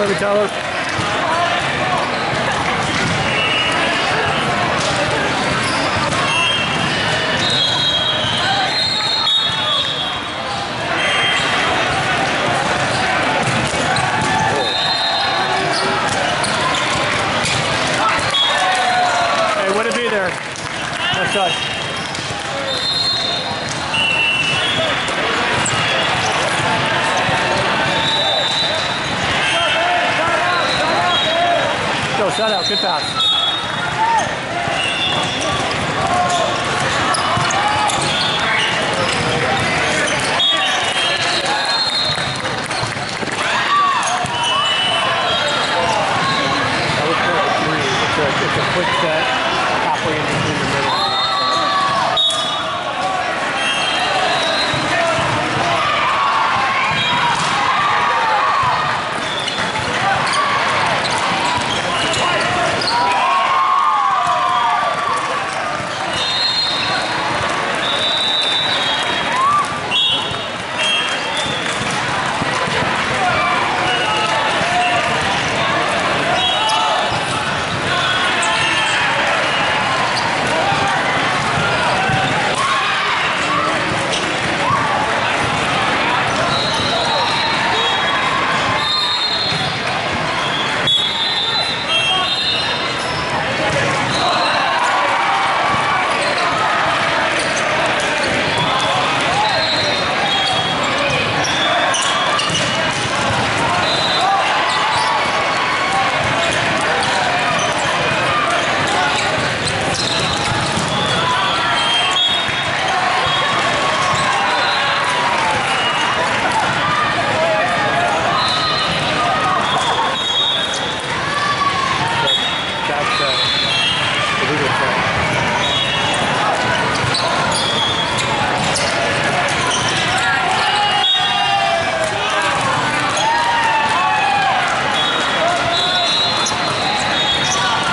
Storyteller. Shout out. Good pass. quick set.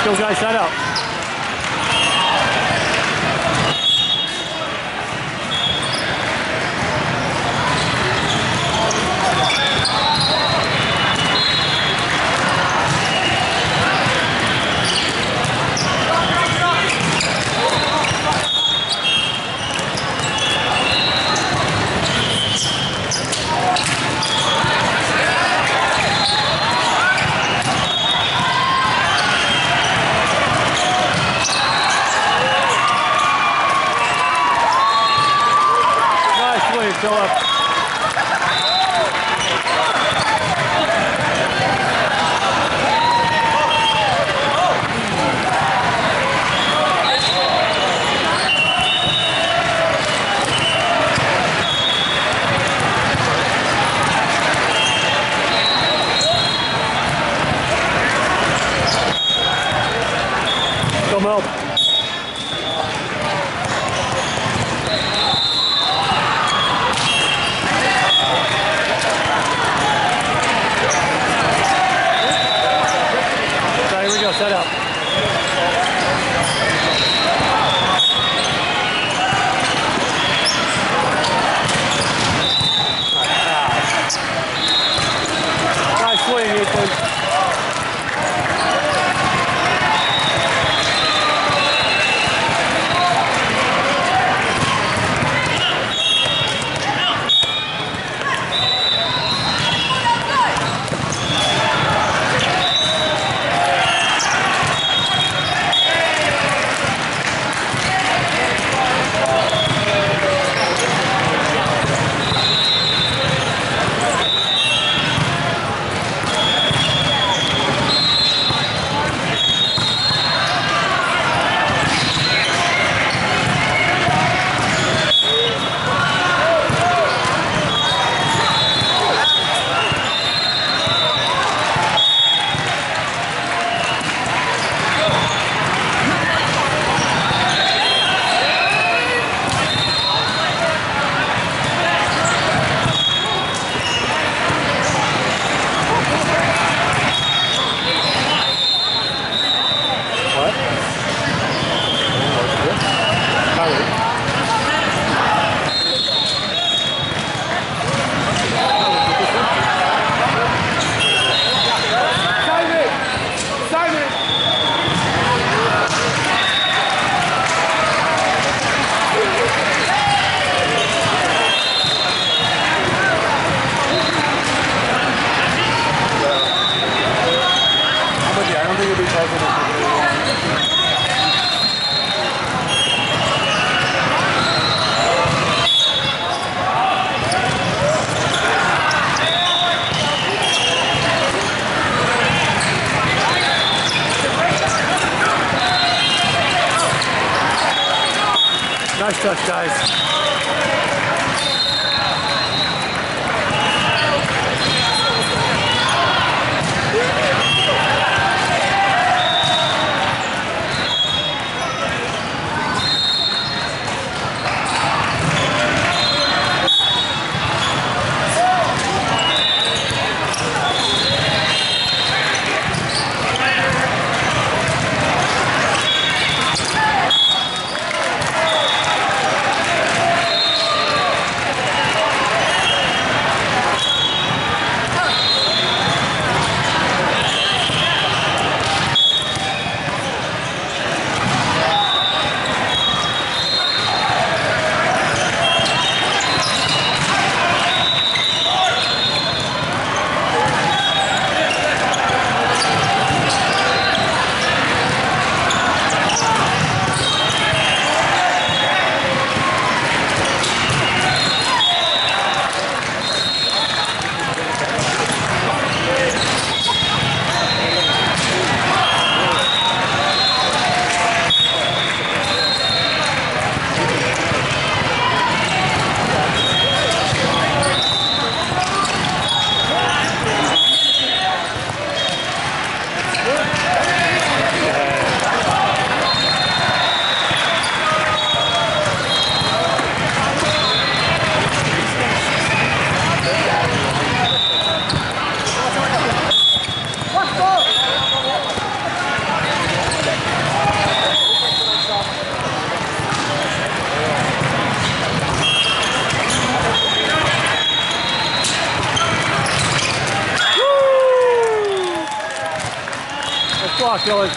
those guys shut out. Phillips. set up. Touch, guys. George.